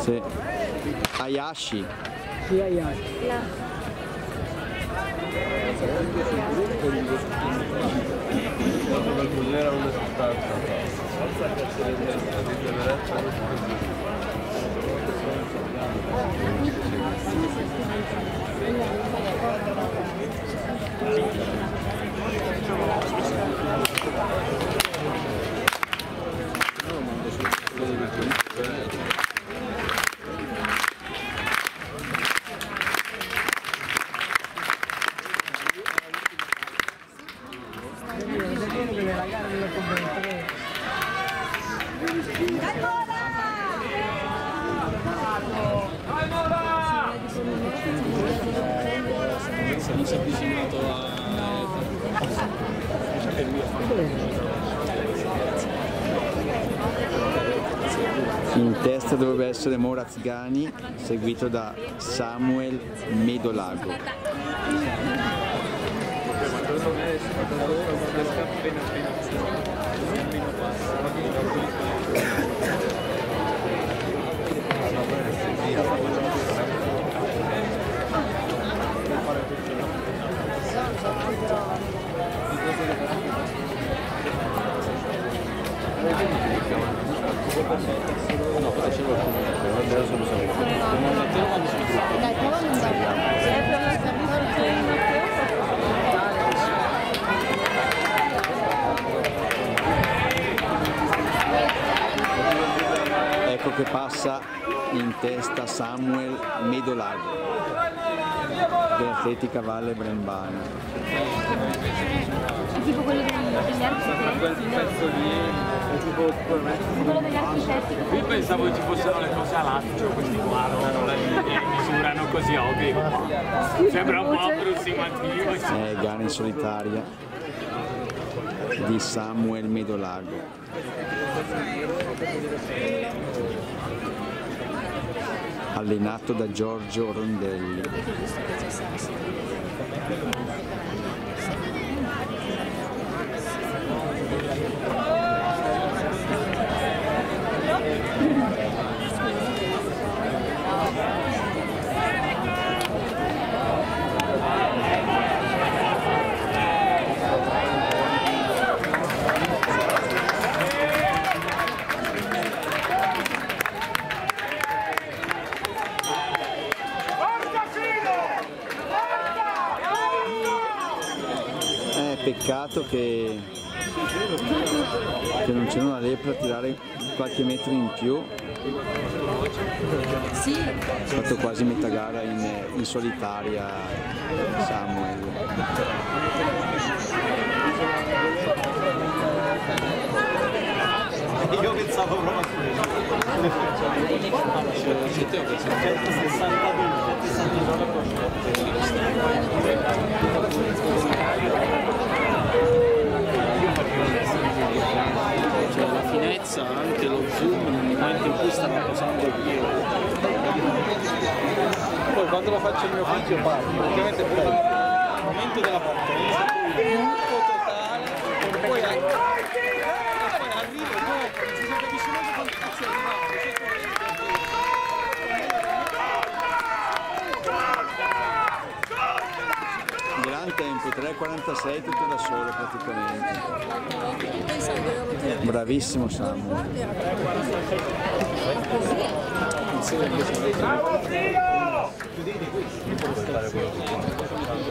Sì. Hayashi. Sì, Hayashi. Era una sostanza. non si è avvicinato a... In testa dovrebbe essere Moraz Ghani, seguito da Samuel Medolago. No, facevo il comunque, adesso mi sono Dai, prova a andare. Ecco che passa in testa Samuel Medolago dell'Atletica Valle Brembana. È tipo quello degli, architetti. quel pezzo lì è tipo Quello degli architetti. Io pensavo ci fossero le cose a lancio, questi guardano e misurano così ovvio. Sembra un po' approssimativo. È gara in solitaria di Samuel Medolago. Allenato da Giorgio Rondelli. peccato che, che non c'è una lepre a tirare qualche metro in più sì. ha fatto quasi metà gara in, in solitaria Samuel io pensavo proprio a 62 62 anche lo zoom nel momento in cui stanno posando il piede. Poi quando lo faccio il mio figlio parlo, praticamente poi al momento della partenza, poi il buco totale, e poi, e poi arrivo dopo, non si capisce neanche quanto cazzo è arrivato. Gran tempo, 3.46 tutto da solo praticamente. Bravissimo Samuel. Chiudete qui,